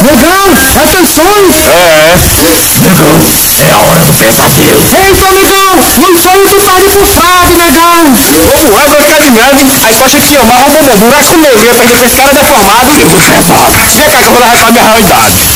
Negão, atenções! É, é. Negão, é a hora do pesadelo. Eita, negão, não sonho que tá de negão. Ô, lá, vai ficar de grande. Aí gosta de filmar, vamos no buraco negro pra ver esse cara deformado. Eu vou levar. Vem cá que eu vou dar levar minha realidade.